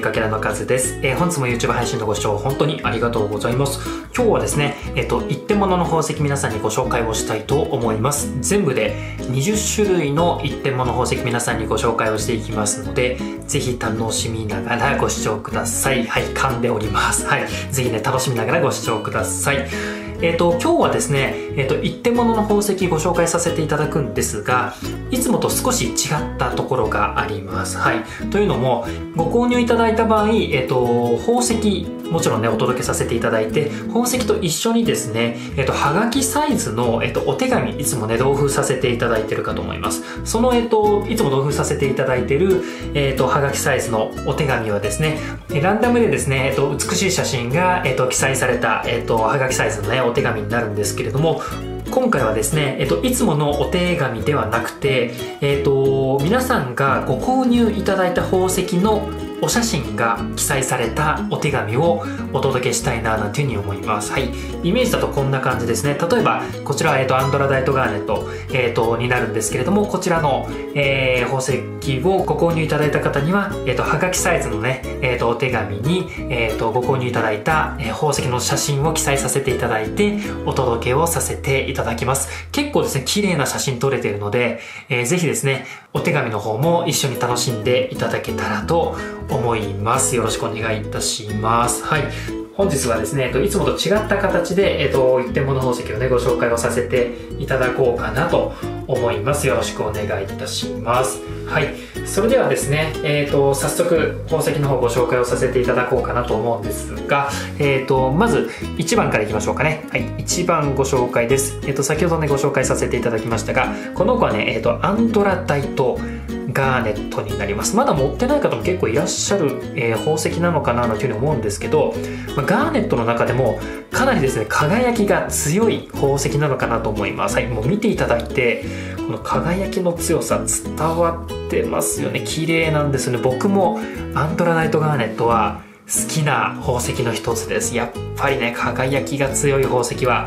かけらの数です、えー、本日も YouTube 配信のご視聴本当にありがとうございます。今日はですね、えっ、ー、と、一点物の宝石皆さんにご紹介をしたいと思います。全部で20種類の一点物宝石皆さんにご紹介をしていきますので、ぜひ楽しみながらご視聴ください。はい、噛んでおります。はい、ぜひね、楽しみながらご視聴ください。えっ、ー、と、今日はですね、えっ、ー、と、一点物の宝石ご紹介させていただくんですが、いつもと少し違ったところがあります。はい。というのも、ご購入いただいた場合、えっ、ー、と、宝石、もちろんね、お届けさせていただいて、宝石と一緒にですね、えっ、と、はがきサイズの、えっ、と、お手紙、いつもね、同封させていただいてるかと思います。その、えっ、と、いつも同封させていただいてる、えっ、と、はがきサイズのお手紙はですね、ランダムでですね、えっ、と、美しい写真が、えっ、と、記載された、えっ、と、はがきサイズのね、お手紙になるんですけれども、今回はですね、えっと、いつものお手紙ではなくて、えっと、皆さんがご購入いただいた宝石のお写真が記載されたお手紙をお届けしたいななんていうふうに思います。はい。イメージだとこんな感じですね。例えば、こちらは、えっ、と、アンドラダイトガーネット、えっ、と、になるんですけれども、こちらの、えー、宝石をご購入いただいた方には、えっ、と、はがきサイズのね、えっ、と、お手紙に、えっ、と、ご購入いただいた、え宝石の写真を記載させていただいて、お届けをさせていただきます。結構ですね、綺麗な写真撮れているので、えー、ぜひですね、お手紙の方も一緒に楽しんでいただけたらと思います。よろしくお願いいたします。はい。本日はですね、いつもと違った形で、えっと、一点物宝石をね、ご紹介をさせていただこうかなと思います。よろしくお願いいたします。はい。それではですね、え、ー、と、早速、宝石の方ご紹介をさせていただこうかなと思うんですが、え、ー、と、まず、1番からいきましょうかね。はい。1番ご紹介です。え、ー、と、先ほどね、ご紹介させていただきましたが、この子はね、えっ、と、アンドラダイト、ガーネットになります。まだ持ってない方も結構いらっしゃる、えー、宝石なのかなというふうに思うんですけど、まあ、ガーネットの中でもかなりですね、輝きが強い宝石なのかなと思います。はい、もう見ていただいて、この輝きの強さ伝わってますよね。綺麗なんですね。僕もアントラナイトガーネットは好きな宝石の一つです。やっぱりね、輝きが強い宝石は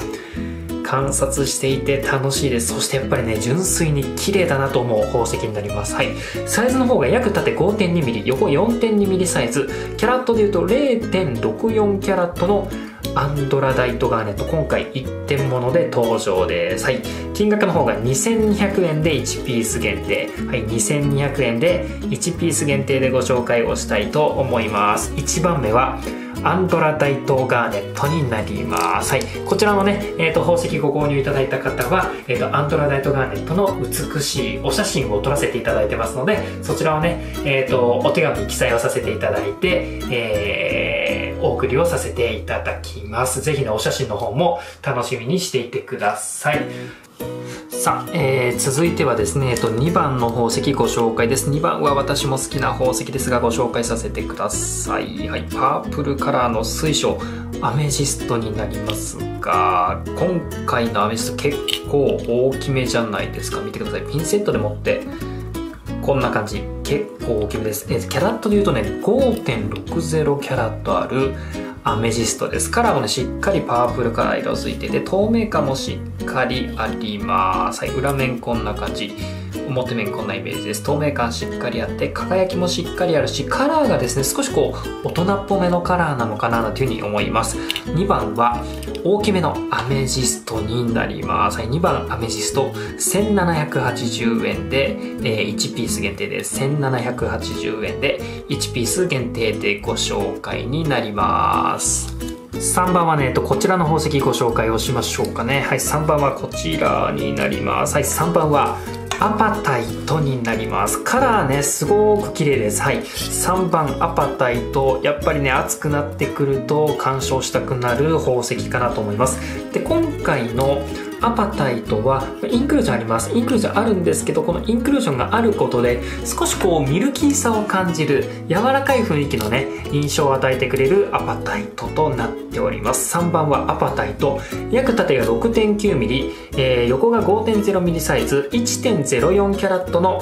観察していて楽しいです。そしてやっぱりね、純粋に綺麗だなと思う宝石になります。はい。サイズの方が約縦 5.2mm、横 4.2mm サイズ、キャラットで言うと0.64キャラットのアンドラダイトガーネット今回1点もので登場です。はい。金額の方が2200円で1ピース限定。はい。2200円で1ピース限定でご紹介をしたいと思います。1番目はアンドラダイトガーネットになります。はい。こちらのね、え、ー、と、宝石ご購入いただいた方は、え、ー、と、アンドラダイトガーネットの美しいお写真を撮らせていただいてますので、そちらをね、え、ー、と、お手紙に記載をさせていただいて、えー、お送りをさせていただきます。ぜひね、お写真の方も楽しみにしていてください。さあ、えー、続いてはですね、えっと、2番の宝石ご紹介です。2番は私も好きな宝石ですが、ご紹介させてください。はい、パープルカラーの水晶、アメジストになりますが、今回のアメジスト結構大きめじゃないですか。見てください。ピンセットで持って、こんな感じ。結構大きめです。えキャラットで言うとね、5.60キャラットあるアメジストです。カラーもね、しっかりパープルカラー色づいてて、透明感もしっかりあります。はい、裏面こんな感じ。表面こんなイメージです。透明感しっかりあって、輝きもしっかりあるし、カラーがですね、少しこう、大人っぽめのカラーなのかなというふうに思います。2番は、大きめのアメジストになります。はい、2番アメジスト、1780円で、えー、1ピース限定です。1780円で、1ピース限定でご紹介になります。3番はね、えっとこちらの宝石ご紹介をしましょうかね。はい、3番はこちらになります。はい、3番はアパタイトになります。カラーねすごく綺麗です。はい。3番アパタイトやっぱりね暑くなってくると鑑賞したくなる宝石かなと思います。で今回のアパタイトはインクルージョンあります。インクルージョンあるんですけどこのインクルージョンがあることで少しこうミルキーさを感じる柔らかい雰囲気のね印象を与えてくれるアパタイトとなっております。3番はアパタイト。約縦が 6.9mm、えー、横が 5.0mm サイズ。1.04キャラットの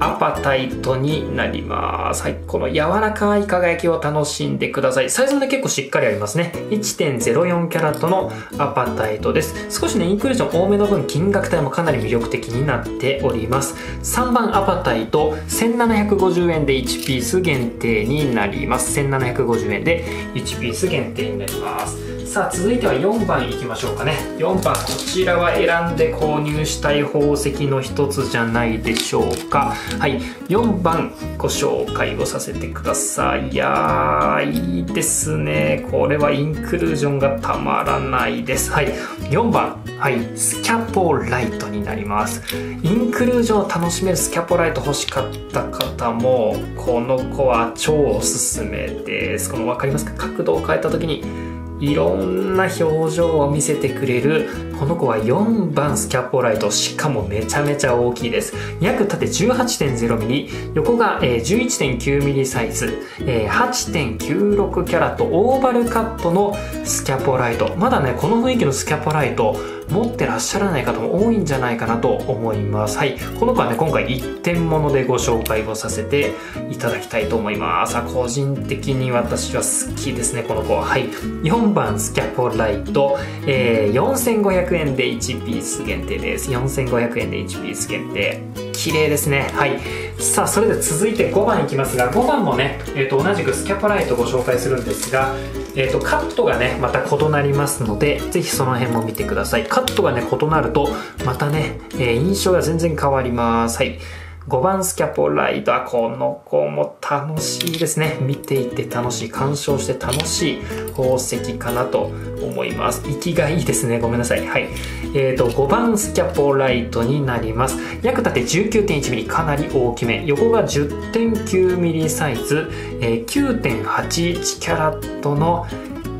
アパタイトになります。はい、この柔らかい輝きを楽しんでください。サイズもね、結構しっかりありますね。1.04キャラットのアパタイトです。少しね、インクルージョン多めの分、金額帯もかなり魅力的になっております。3番アパタイト、1750円で1ピース限定になります。1750円で1ピース限定になります。さあ続いては4番いきましょうかね。4番こちらは選んで購入したい宝石の一つじゃないでしょうか。はい。4番ご紹介をさせてください。いやーいいですね。これはインクルージョンがたまらないです。はい。4番。はい。スキャポライトになります。インクルージョンを楽しめるスキャポライト欲しかった方もこの子は超おすすめです。この分かりますか？角度を変えた時にいろんな表情を見せてくれるこの子は4番スキャポライト。しかもめちゃめちゃ大きいです。約縦 18.0mm 横が 11.9mm サイズ。8.96キャラットオーバルカットのスキャポライト。まだねこの雰囲気のスキャポライト持ってらっしゃらない方も多いんじゃないかなと思います。はい。この子はね今回一点物でご紹介をさせていただきたいと思います。個人的に私は好きですねこの子は。はい。4番スキャポライト、えー、4500円で1ピース限定です。4500円で1ピース限定。綺麗ですね。はい。さあそれでは続いて5番いきますが5番もね、えーと、同じくスキャポライトご紹介するんですがえーと、カットがねまた異なりますのでぜひその辺も見てください。カットがね異なるとまたね、えー、印象が全然変わります。はい。5番スキャポライダーこの子も楽しいですね。見ていて楽しい鑑賞して楽しい宝石かなと思います。生きがいいですね。ごめんなさい。はい。えーと5番スキャポライトになります。約縦 19.1mm かなり大きめ。横が 10.9mm サイズ、えー、9.81キャラットの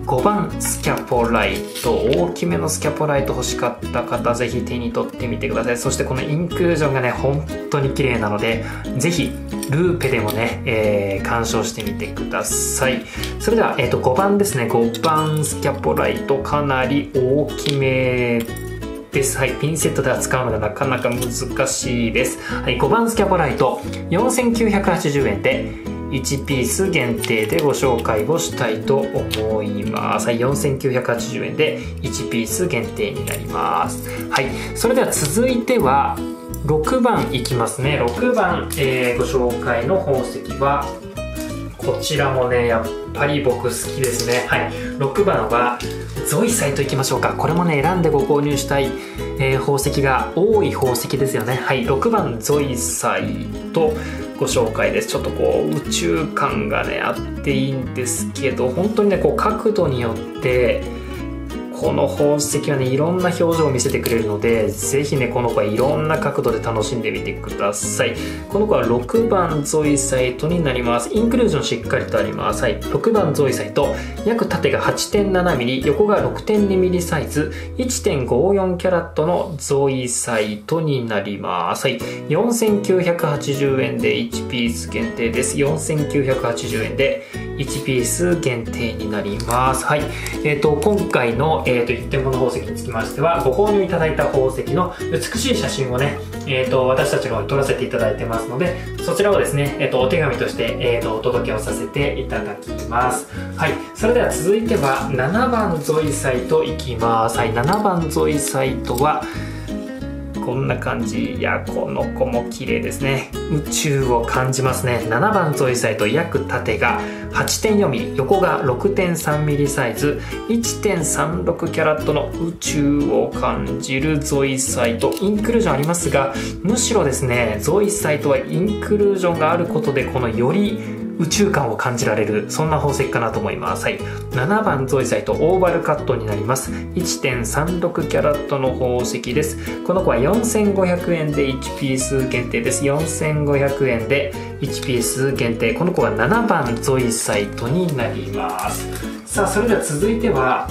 5番スキャポライト。大きめのスキャポライト欲しかった方ぜひ手に取ってみてください。そしてこのインクルージョンがね本当に綺麗なのでぜひルーペでもね、えー、鑑賞してみてください。それでは、えー、と5番ですね。5番スキャポライト。かなり大きめです。はい。ピンセットで扱うのがなかなか難しいです。はい。5番スキャポライト、4980円で、1ピース限定でご紹介をしたいと思います。はい、4980円で1ピース限定になります。はい、それでは続いては6番いきますね。6番、えー、ご紹介の宝石はこちらもね、やっぱり僕好きですね。はい、6番はゾイサイトいきましょうか。これもね、選んでご購入したい、えー、宝石が多い宝石ですよね。はい、6番ゾイサイト。ご紹介ですちょっとこう宇宙感がねあっていいんですけど本当にねこう角度によってこの宝石はねいろんな表情を見せてくれるのでぜひねこの子はいろんな角度で楽しんでみてください。この子は6番ゾイサイトになります。インクルージョンしっかりとあります。はい。6番ゾイサイト約縦が 8.7mm 横が 6.2mm サイズ。1.54キャラットのゾイサイトになります。はい。4980円で1ピース限定です。4980円で1ピース限定になります。はい。えっ、ー、と今回の、えーと、1点物宝石につきましてはご購入いただいた宝石の美しい写真をね、えーと、私たちが撮らせていただいてますのでそちらをですね、えーと、お手紙として、えー、とお届けをさせていただきます。はい。それでは続いては7番ゾイサイトいきます。はい。7番ゾイサイトはこんな感じ。いやこの子も綺麗ですね。宇宙を感じますね。7番ゾイサイト約縦が 8.4mm 横が 6.3mm サイズ。1.36キャラットの宇宙を感じるゾイサイトインクルージョンありますがむしろですねゾイサイトはインクルージョンがあることでこのより宇宙感を感じられるそんな宝石かなと思います。はい。7番ゾイサイトオーバルカットになります。1.36キャラットの宝石です。この子は4500円で1ピース限定です。4500円で1ピース限定。この子は7番ゾイサイトになります。さあそれでは続いては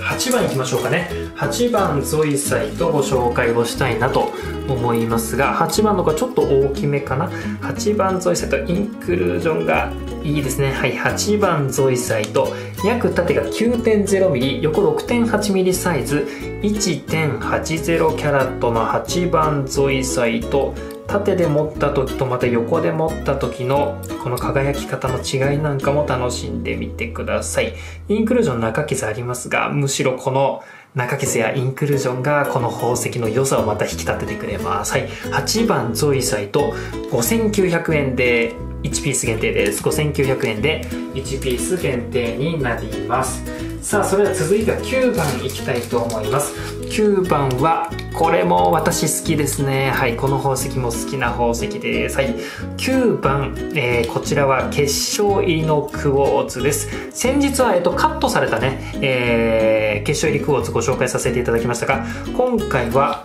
8番いきましょうかね。8番ゾイサイトご紹介をしたいなと思いますが8番のがちょっと大きめかな。8番ゾイサイトインクルージョンがいいですね。はい8番ゾイサイト約縦が 9.0mm 横 6.8mm サイズ1.80キャラットの8番ゾイサイト縦で持った時とまた横で持った時のこの輝き方の違いなんかも楽しんでみてください。インクルージョン中傷ありますが、むしろこの中傷やインクルージョンがこの宝石の良さをまた引き立ててくれます。はい。8番ゾイサイと5900円で1ピース限定です。5900円で1ピース限定になります。さあ、それでは続いては9番いきたいと思います。9番は、これも私好きですね。はい、この宝石も好きな宝石です。はい、9番、えー、こちらは結晶入りのクォーツです。先日は、えっと、カットされたね、えー、結晶入りクォーツご紹介させていただきましたが、今回は、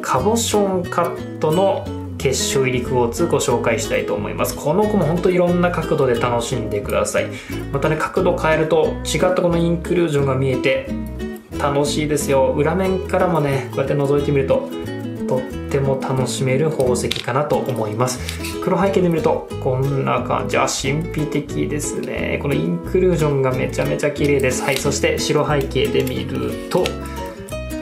カボションカットの結晶入りクォーツご紹介したいと思いますこの子も本当いろんな角度で楽しんでくださいまたね角度変えると違ったこのインクルージョンが見えて楽しいですよ。裏面からもねこうやって覗いてみるととっても楽しめる宝石かなと思います。黒背景で見るとこんな感じ。あ神秘的ですね。このインクルージョンがめちゃめちゃ綺麗です。はいそして白背景で見ると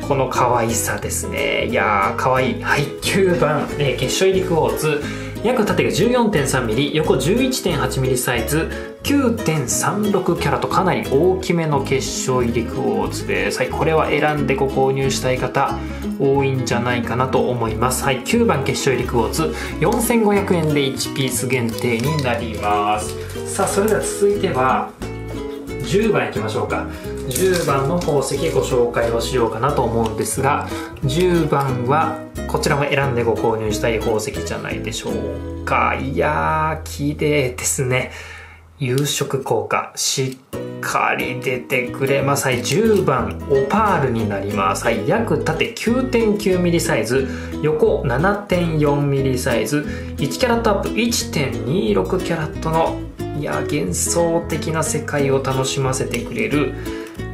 この可愛さですね。いやー可愛い。はい9番、えー、結晶入りクォーツ約縦が 14.3mm 横 11.8mm サイズ。9.36キャラとかなり大きめの結晶入りクォーツです。はいこれは選んでご購入したい方多いんじゃないかなと思います。はい9番結晶入りクォーツ4500円で1ピース限定になります。さあそれでは続いては10番いきましょうか。10番の宝石ご紹介をしようかなと思うんですが10番はこちらも選んでご購入したい宝石じゃないでしょうか。いやー綺麗ですね。夕食効果しっかり出てくれます。はい10番オパールになります。はい約縦 9.9mm サイズ。横 7.4mm サイズ。1キャラットアップ1.26キャラットのいや幻想的な世界を楽しませてくれる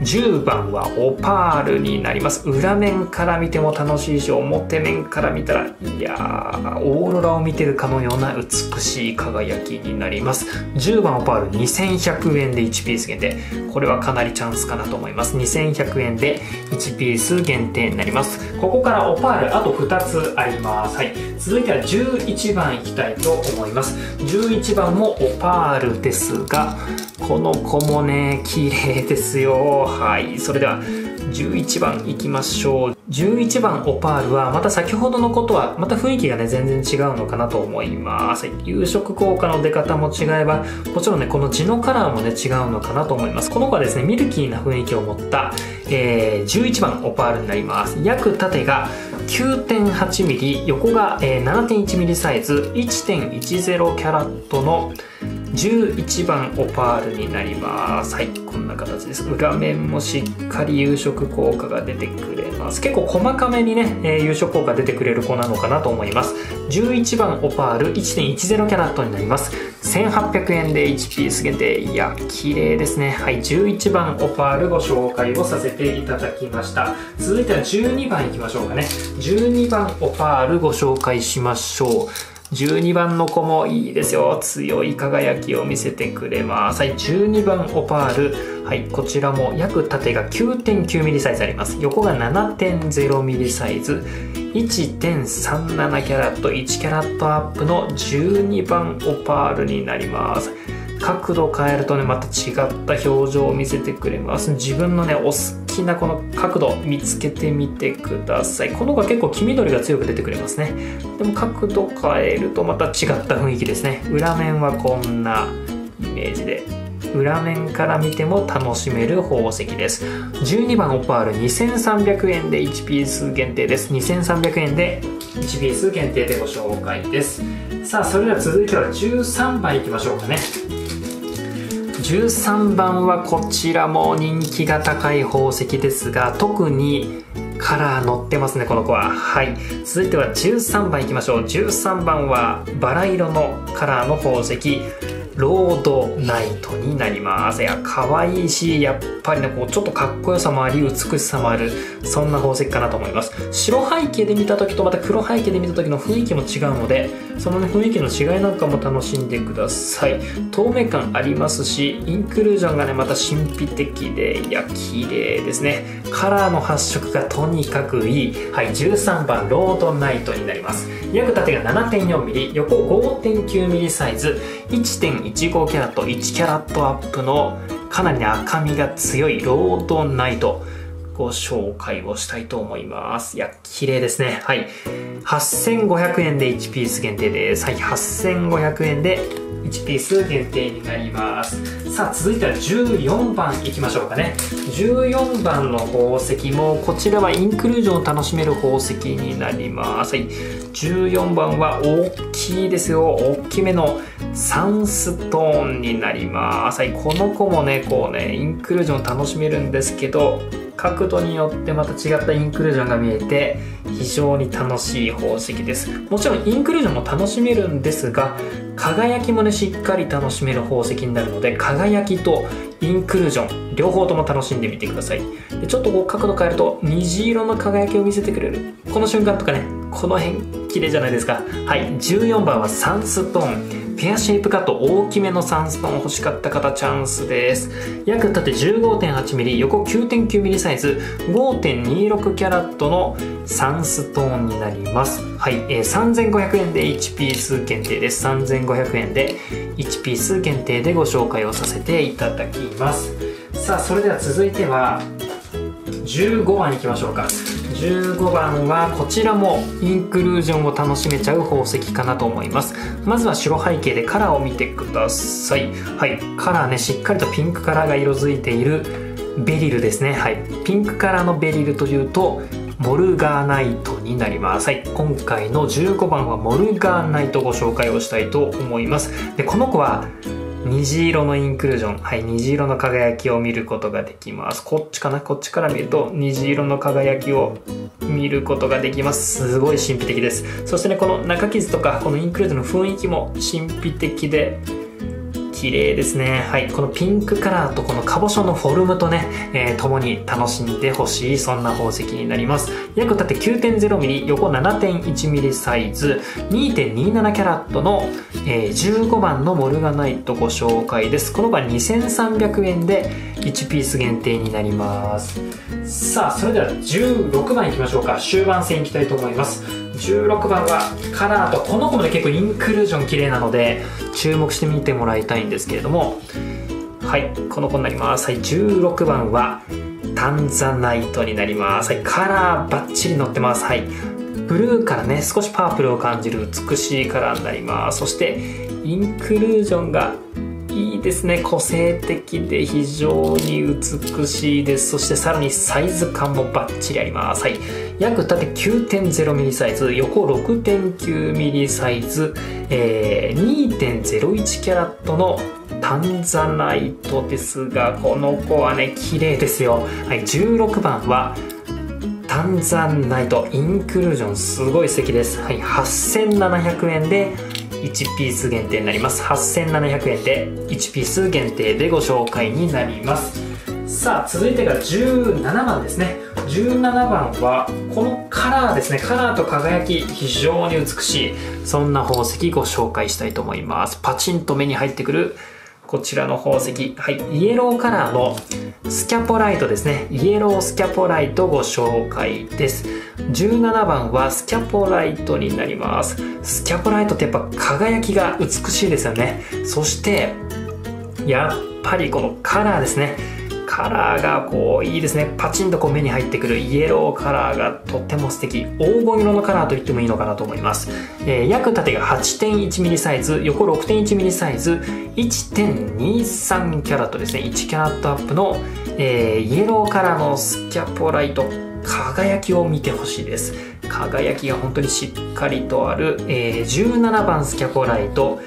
10番はオパールになります。裏面から見ても楽しいし表面から見たらいやーオーロラを見てるかのような美しい輝きになります。10番オパール2100円で1ピース限定。これはかなりチャンスかなと思います。2100円で1ピース限定になります。ここからオパールあと2つあります。はい。続いては11番いきたいと思います。11番もオパールですがこの子もね綺麗ですよ。はい。それでは11番いきましょう。11番オパールはまた先ほどのことはまた雰囲気がね全然違うのかなと思います。夕食効果の出方も違えばもちろんねこの地のカラーもね違うのかなと思います。この子はですねミルキーな雰囲気を持った、えー、11番オパールになります。約縦が 9.8mm 横が、7.1mm サイズ1.10キャラットの11番オパールになります。はいこんな形です。裏面もしっかり遊色効果が出てくれます。結構細かめにね、えー、遊色効果出てくれる子なのかなと思います。11番オパール1.10キャラットになります。1800円で1ピース限定いや綺麗ですね。はい11番オパールご紹介をさせていただきました。続いては12番いきましょうかね。12番オパールご紹介しましょう。12番の子もいいですよ。強い輝きを見せてくれます。はい12番オパール。はいこちらも約縦が 9.9mm サイズあります。横が 7.0mm サイズ。1.37キャラット。1キャラットアップの12番オパールになります。角度変えるとねまた違った表情を見せてくれます。自分のねお好きなこの角度見つけてみてください。この子は結構黄緑が強く出てくれますね。でも角度変えるとまた違った雰囲気ですね。裏面はこんなイメージで。裏面から見ても楽しめる宝石です。12番オパール2300円で1ピース限定です。2300円で1ピース限定でご紹介です。さあそれでは続いては13番いきましょうかね。13番はこちらも人気が高い宝石ですが特にカラー乗ってますねこの子は。はい。続いては13番いきましょう。13番はバラ色のカラーの宝石。ロードナイトになります。いや可愛いしやっぱりねこうちょっとかっこよさもあり美しさもあるそんな宝石かなと思います。白背景で見た時とまた黒背景で見た時の雰囲気も違うのでその、ね、雰囲気の違いなんかも楽しんでください。透明感ありますしインクルージョンがねまた神秘的でいや綺麗ですね。カラーの発色がとにかくいい。はい13番ロードナイトになります。約縦が 7.4mm 横 5.9mm サイズ。1.15キャラット1キャラットアップのかなりね赤みが強いロードナイトご紹介をしたいと思います。いや、綺麗ですね。はい。8500円で1ピース限定です。はい、8500円で1ピース限定になります。さあ続いては14番いきましょうかね。14番の宝石もこちらはインクルージョンを楽しめる宝石になります。はい。14番は大きいですよ。大きめのサンストーンになります。はい。この子もねこうねインクルージョン楽しめるんですけど角度によってまた違ったインクルージョンが見えて非常に楽しい宝石です。もちろんインクルージョンも楽しめるんですが輝きもねしっかり楽しめる宝石になるので輝きとインクルージョン両方とも楽しんでみてください。でちょっとこう角度変えると虹色の輝きを見せてくれる。この瞬間とかねこの辺綺麗じゃないですか。はい14番はサンストーン。ペアシェイプカット大きめのサンストーン欲しかった方チャンスです。約縦 15.8mm 横 9.9mm サイズ5.26キャラットのサンストーンになります。はい、えー、3500円で1ピース限定です。3500円で1ピース限定でご紹介をさせていただきます。さあそれでは続いては15番いきましょうか。15番はこちらもインクルージョンを楽しめちゃう宝石かなと思います。まずは白背景でカラーを見てください。はい。カラーねしっかりとピンクカラーが色づいているベリルですね。はい。ピンクカラーのベリルというとモルガーナイトになります。はい、今回の15番はモルガーナイトご紹介をしたいと思います。で、この子は虹色のインクルージョン。はい、虹色の輝きを見ることができます。こっちかな？こっちから見ると虹色の輝きを見ることができます。すごい神秘的です。そしてね、この中傷とか、このインクルージョンの雰囲気も神秘的で、綺麗ですね。はい。このピンクカラーとこのカボショのフォルムとね、えー、共に楽しんでほしい、そんな宝石になります。約縦 9.0mm、横 7.1mm サイズ、2.27キャラットの、えー、15番のモルガナイトご紹介です。この場合2300円で1ピース限定になります。さあ、それでは16番いきましょうか。終盤戦いきたいと思います。16番はカラーとこの子もね結構インクルージョン綺麗なので注目してみてもらいたいんですけれども。はいこの子になります。はい16番はタンザナイトになります。はいカラーバッチリ乗ってます。はいブルーからね少しパープルを感じる美しいカラーになります。そしてインクルージョンがいいですね。個性的で非常に美しいです。そしてさらにサイズ感もバッチリあります。はい。約縦 9.0mm サイズ。横 6.9mm サイズ、えー、2.01キャラットのタンザナイトですがこの子はね綺麗ですよ。はい。16番はタンザナイトインクルージョン。すごい素敵です。はい。8700円で1ピース限定になります。8700円で1ピース限定でご紹介になります。さあ続いてが17番ですね。17番はこのカラーですね。カラーと輝き非常に美しい。そんな宝石ご紹介したいと思います。パチンと目に入ってくるこちらの宝石、はい、イエローカラーのスキャポライトですね。イエロースキャポライトご紹介です。17番はスキャポライトになります。スキャポライトってやっぱ輝きが美しいですよね。そして、やっぱりこのカラーですね。カラーがこういいですね。パチンとこう目に入ってくるイエローカラーがとっても素敵。黄金色のカラーと言ってもいいのかなと思います、えー、約縦が 8.1mm サイズ。横 6.1mm サイズ。1.23キャラットですね。1キャラットアップの、えー、イエローカラーのスキャポライト。輝きを見てほしいです。輝きが本当にしっかりとある、えー、17番スキャポライト。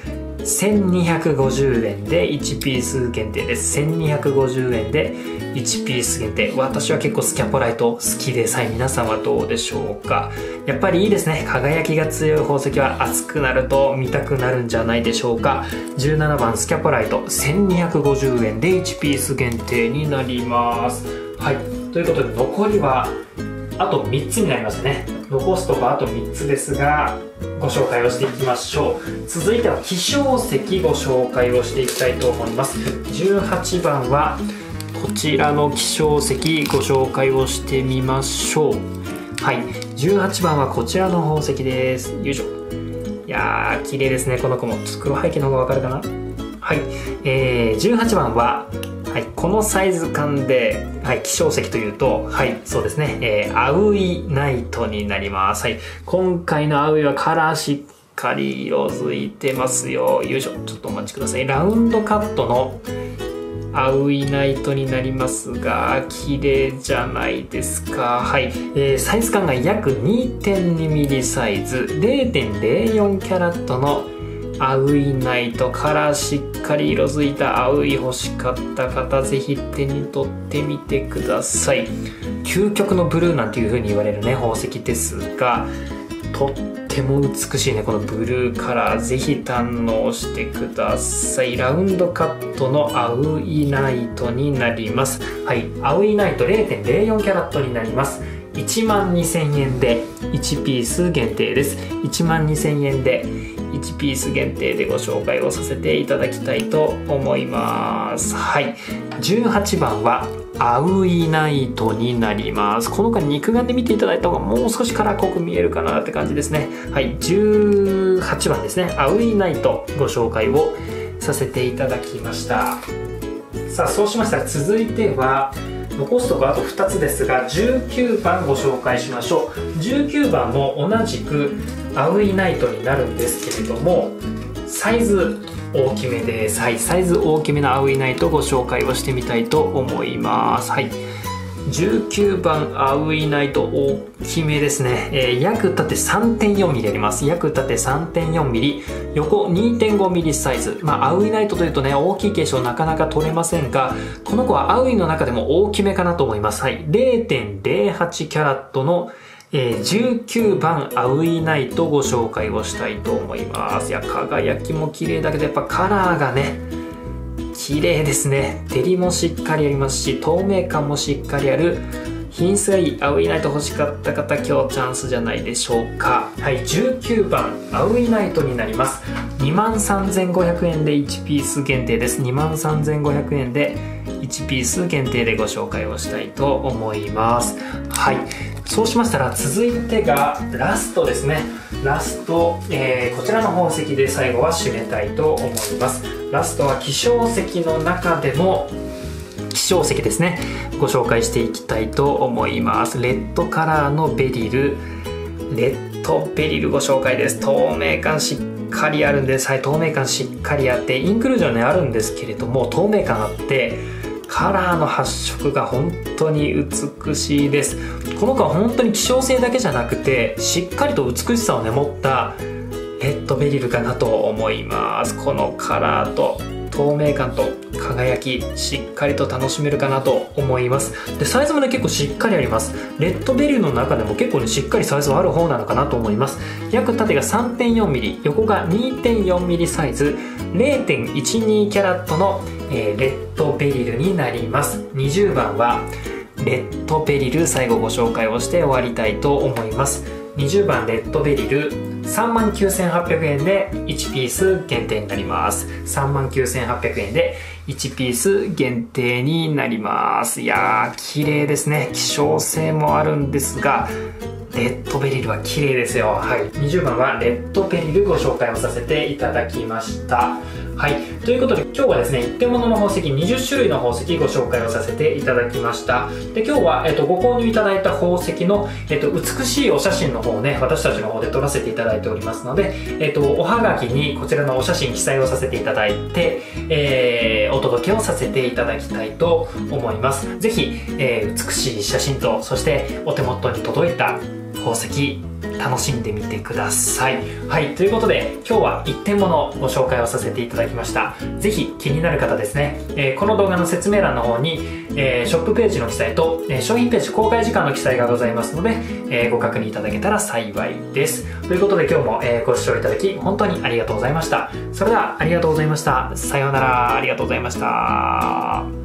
1250円で1ピース限定です。1250円で1ピース限定。私は結構スキャポライト好きでさえ皆さんはどうでしょうか。やっぱりいいですね。輝きが強い宝石は熱くなると見たくなるんじゃないでしょうか。17番スキャポライト1250円で1ピース限定になります。はい。ということで残りはあと3つになりますね。残すとこあと3つですがご紹介をしていきましょう。続いては希少石ご紹介をしていきたいと思います。18番はこちらの希少石ご紹介をしてみましょう。はい。18番はこちらの宝石です。よいしょ。いやー綺麗ですね。この子も。黒背景の方がわかるかな？はい、えー、18番ははい、このサイズ感で、はい、希少石というと、はい、そうですね、えー、アウイナイトになります。はい、今回のアウイはカラーしっかり色づいてますよ。よいしょ、ちょっとお待ちください。ラウンドカットのアウイナイトになりますが、綺麗じゃないですか。はい。えー、サイズ感が約 2.2mm サイズ、0.04キャラットのアウイナイトからしっかり色づいたアウイ欲しかった方ぜひ手に取ってみてください。究極のブルーなんていう風に言われるね宝石ですがとっても美しいねこのブルーカラーぜひ堪能してください。ラウンドカットのアウイナイトになります。はいアウイナイト0.04キャラットになります。1万2000円で1ピース限定です。1万2000円で1ピース限定でご紹介をさせていただきたいと思います。はい。18番はアウイナイトになります。この間肉眼で見ていただいた方がもう少しカラー濃く見えるかなって感じですね。はい。18番ですね。アウイナイトご紹介をさせていただきました。さあそうしましたら続いては残すとこあと2つですが19番ご紹介しましょう。19番も同じくアウイナイトになるんですけれどもサイズ大きめです、はい、サイズ大きめのアウイナイトご紹介をしてみたいと思います。はい。19番アウイナイト大きめですね、えー、約縦 3.4mm あります。約縦 3.4mm 横 2.5mm サイズ。まあアウイナイトというとね大きい形状なかなか取れませんがこの子はアウイの中でも大きめかなと思います。はい。0.08キャラットのえー、19番アウイナイトご紹介をしたいと思います。いや輝きも綺麗だけどやっぱカラーがね綺麗ですね。照りもしっかりありますし透明感もしっかりある品質がいいアウイナイト欲しかった方今日チャンスじゃないでしょうか。はい19番アウイナイトになります。2万3500円で1ピース限定です。2万3500円で1ピース限定でご紹介をしたいと思います。はいそうしましたら続いてがラストですね。ラスト、えー、こちらの宝石で最後は締めたいと思います。ラストは希少石の中でも希少石ですね。ご紹介していきたいと思います。レッドカラーのベリル。レッドベリルご紹介です。透明感しっかりあるんです。はい透明感しっかりあってインクルージョンねあるんですけれども透明感あってカラーの発色が本当に美しいです。この子は本当に希少性だけじゃなくてしっかりと美しさをね持ったレッドベリルかなと思います。このカラーと透明感と輝きしっかりと楽しめるかなと思います。でサイズもね結構しっかりあります。レッドベリルの中でも結構ねしっかりサイズはある方なのかなと思います。約縦が 3.4mm 横が 2.4mm サイズ0.12キャラットの、えー、レッドベリルになります。20番はレッドベリル最後ご紹介をして終わりたいと思います。20番レッドベリル3万9800円で1ピース限定になります。3万9800円で1ピース限定になります。いやー綺麗ですね。希少性もあるんですがレッドベリルは綺麗ですよ。はい。20番はレッドベリルご紹介をさせていただきました。はい。ということで、今日はですね、一点物の宝石20種類の宝石ご紹介をさせていただきました。で、今日は、えっと、ご購入いただいた宝石の、えっと、美しいお写真の方をね、私たちの方で撮らせていただいておりますので、えっと、おはがきにこちらのお写真記載をさせていただいて、えー、お届けをさせていただきたいと思います。ぜひ、えー、美しい写真と、そしてお手元に届いた宝石、楽しんでみてください。はいということで今日は一点物のご紹介をさせていただきました。ぜひ気になる方ですね、えー、この動画の説明欄の方に、えー、ショップページの記載と、えー、商品ページ公開時間の記載がございますので、えご確認いただけたら幸いです。ということで今日も、えご視聴いただき本当にありがとうございました。それではありがとうございました。さようなら。ありがとうございました。